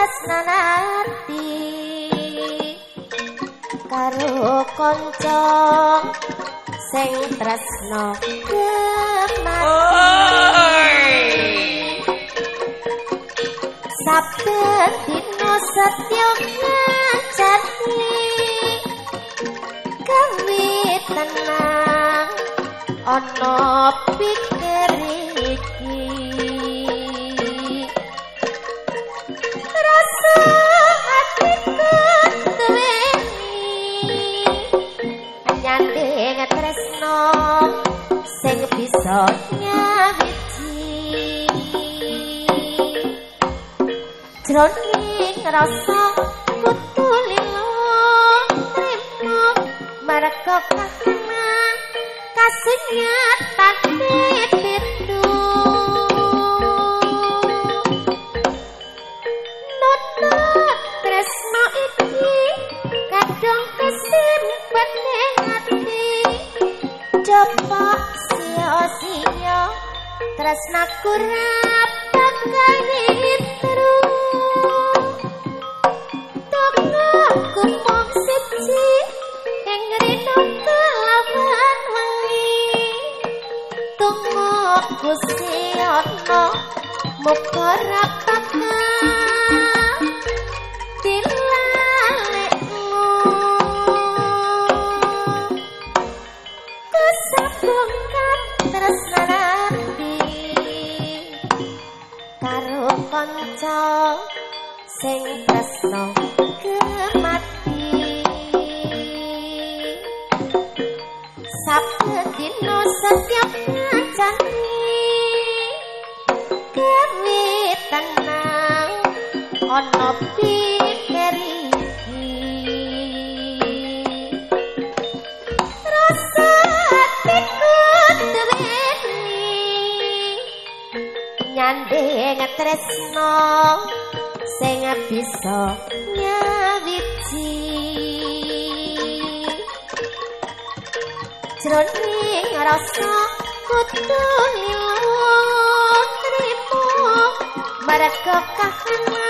tresna nanti karo kanca sing tresna kemari saben dina setya ngajati kawitan ana pikir iki. Tresno sing bisa nyawiji jroning rasa kutu lilo trimo marga kahanan kasunyatan coba sia-sia tresnaku rapat kalitru Tengahku mong siji Yang rino kelawan wengi Tengahku siono Muka rapaka Karo konco sing tresno kemati saben dina setiap ngajani gawe tenang ana pikir nyandeng tresno sing bisa nyawiji. Jroning rasa kudu lilo trimo marga kahanan